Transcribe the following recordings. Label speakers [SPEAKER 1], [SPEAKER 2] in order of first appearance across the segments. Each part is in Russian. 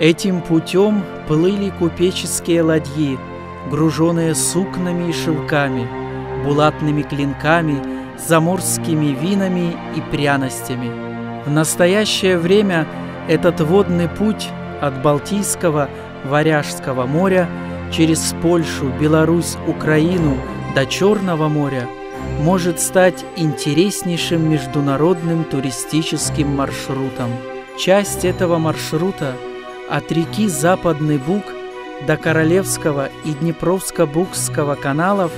[SPEAKER 1] Этим путем плыли купеческие ладьи, груженные сукнами и шелками, булатными клинками, заморскими винами и пряностями. В настоящее время этот водный путь от Балтийского, Варяжского моря через Польшу, Беларусь, Украину до Черного моря может стать интереснейшим международным туристическим маршрутом. Часть этого маршрута – от реки Западный Буг до Королевского и Днепровско-Бугского каналов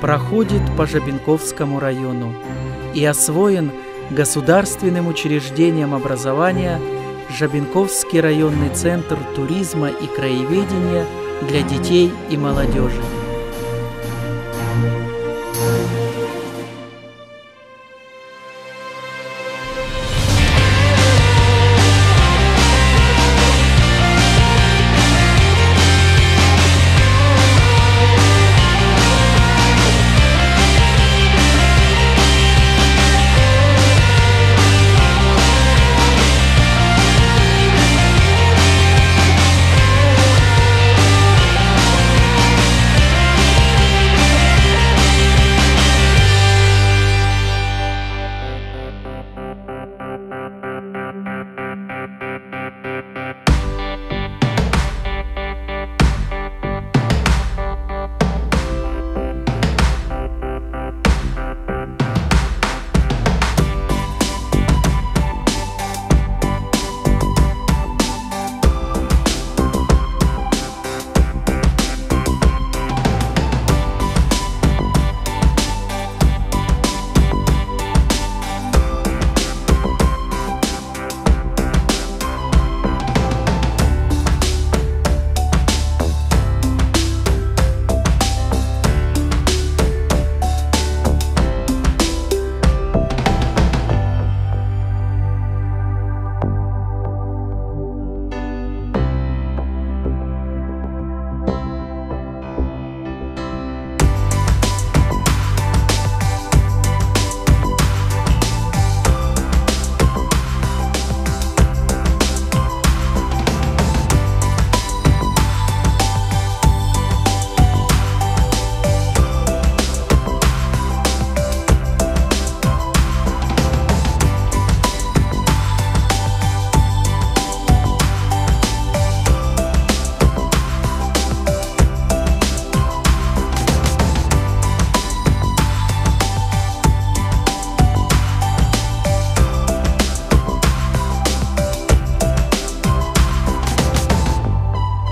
[SPEAKER 1] проходит по Жабинковскому району и освоен государственным учреждением образования Жабинковский районный центр туризма и краеведения для детей и молодежи.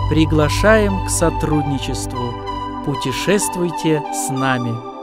[SPEAKER 1] Приглашаем к сотрудничеству. Путешествуйте с нами!